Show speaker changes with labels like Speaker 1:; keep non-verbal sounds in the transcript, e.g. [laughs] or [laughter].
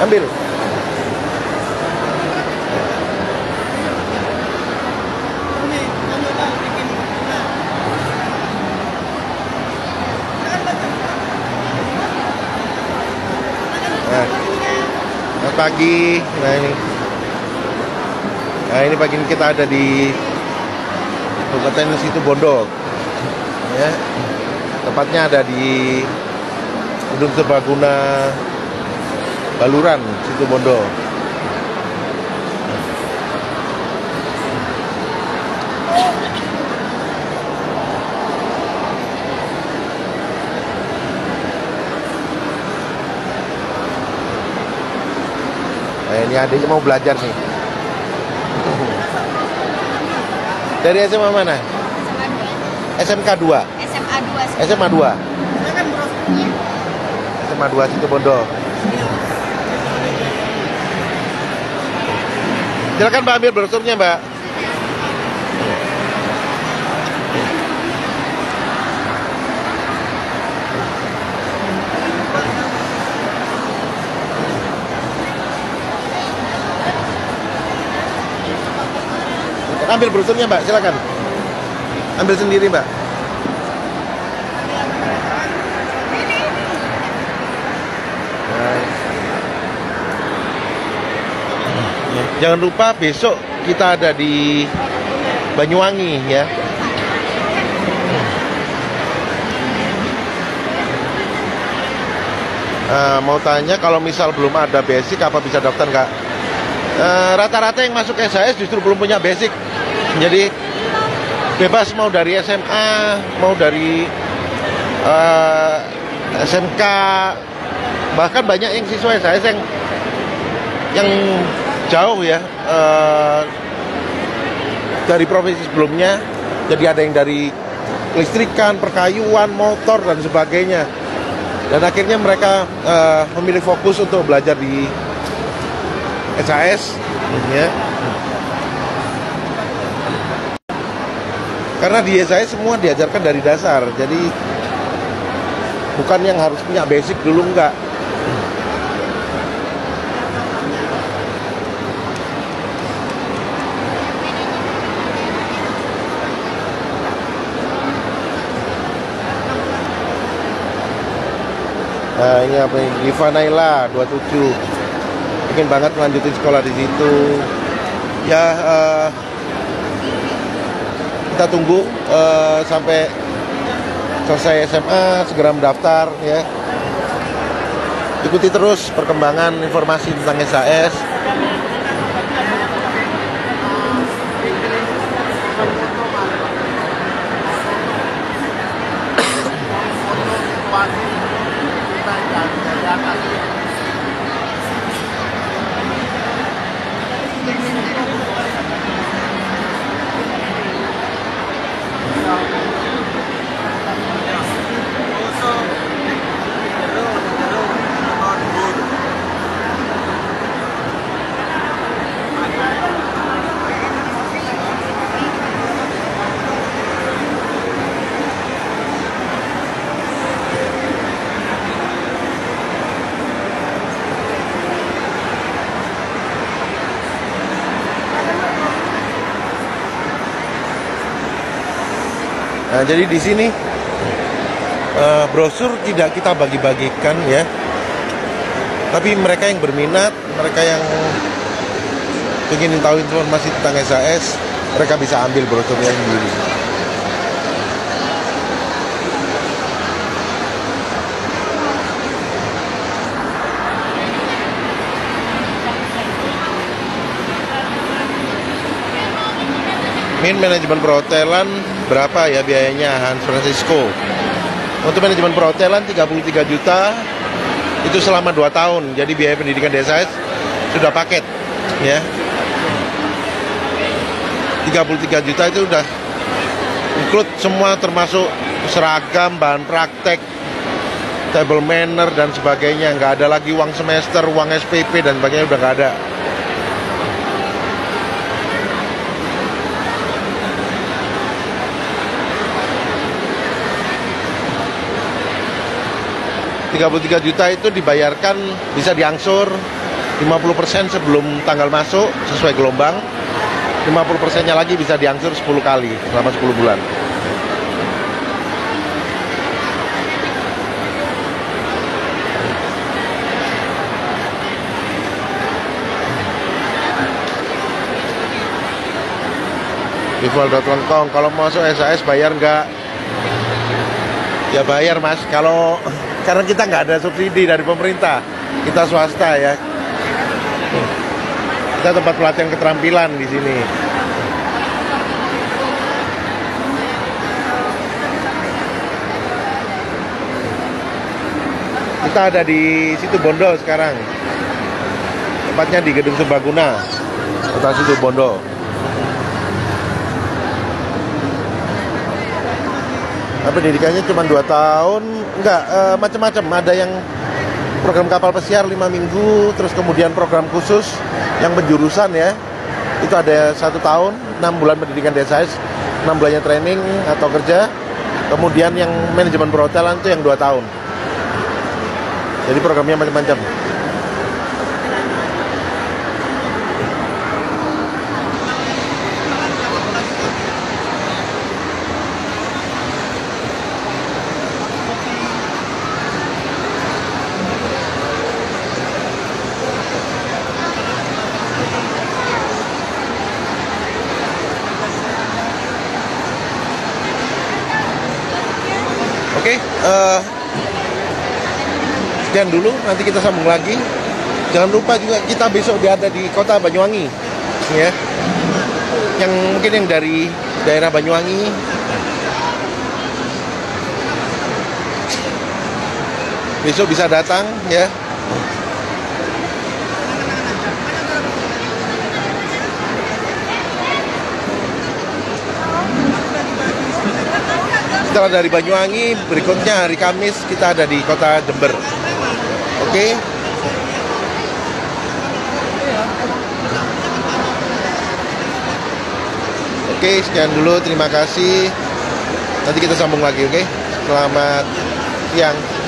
Speaker 1: Ambil. Nah, pagi. Nah ini. Nah ini pagi ini kita ada di Kabupaten Situ Bondo. Ya. Tepatnya ada di Gedung Serbaguna Baluran, Situ Bondo. Nah, ini adiknya mau belajar nih. [laughs] Dari SMA mana? SMK 2.
Speaker 2: SMA 2
Speaker 1: SMA 2.
Speaker 2: Silakan brosurnya.
Speaker 1: SMA 2 Situ Silakan Mbak ambil brosurnya, Mbak. Ambil brosurnya, Mbak. Silakan. Ambil sendiri, Mbak. Jangan lupa besok kita ada di Banyuwangi ya. Eh, mau tanya kalau misal belum ada basic apa bisa daftar nggak? Eh, Rata-rata yang masuk SAS justru belum punya basic. Jadi bebas mau dari SMA, mau dari eh, SMK, bahkan banyak yang siswa SAS yang yang jauh ya eh, dari profesi sebelumnya. Jadi ada yang dari listrikan, perkayuan, motor dan sebagainya. Dan akhirnya mereka eh, memilih fokus untuk belajar di SAS ya. karena di SAS semua diajarkan dari dasar. Jadi bukan yang harus punya basic dulu enggak Nah, ini apa ini? Diva Naila 27. Ingin banget melanjutin sekolah di situ. Ya eh, kita tunggu eh, sampai selesai SMA segera mendaftar ya. Ikuti terus perkembangan informasi tentang SAS. Nah, jadi di sini eh, brosur tidak kita bagi-bagikan ya. Tapi mereka yang berminat, mereka yang ingin tahu informasi tentang SAS, mereka bisa ambil brosurnya sendiri. Min manajemen perhotelan berapa ya biayanya Hans Francisco? Untuk manajemen perhotelan 33 juta itu selama 2 tahun. Jadi biaya pendidikan di SAS sudah paket ya. 33 juta itu udah include semua termasuk seragam, bahan praktek, table manner dan sebagainya. Nggak ada lagi uang semester, uang SPP dan sebagainya udah nggak ada. Tiga puluh tiga juta itu dibayarkan bisa diangsur 50% sebelum tanggal masuk sesuai gelombang. 50 persennya lagi bisa diangsur 10 kali selama 10 bulan. Visual.Hongkong kalau masuk SAS bayar nggak? Ya bayar mas. Kalau karena kita nggak ada subsidi dari pemerintah. Kita swasta ya. Kita tempat pelatihan keterampilan di sini. Kita ada di situ Bondo sekarang. Tempatnya di Gedung Serbaguna kota situ Bondo pendidikannya cuma 2 tahun. Enggak eh, macam-macam. Ada yang program kapal pesiar 5 minggu terus kemudian program khusus yang penjurusan ya. Itu ada satu tahun 6 bulan pendidikan DSS 6 bulannya training atau kerja. Kemudian yang manajemen perhotelan itu yang 2 tahun. Jadi programnya macam-macam Oke, eh, sekian dulu. Nanti kita sambung lagi. Jangan lupa juga kita besok ada di kota Banyuwangi, ya. Yang mungkin yang dari daerah Banyuwangi. Besok bisa datang, ya. Setelah dari Banyuwangi, berikutnya hari Kamis kita ada di kota Jember. Oke. Oke, sekian dulu. Terima kasih. Nanti kita sambung lagi, oke? Selamat siang.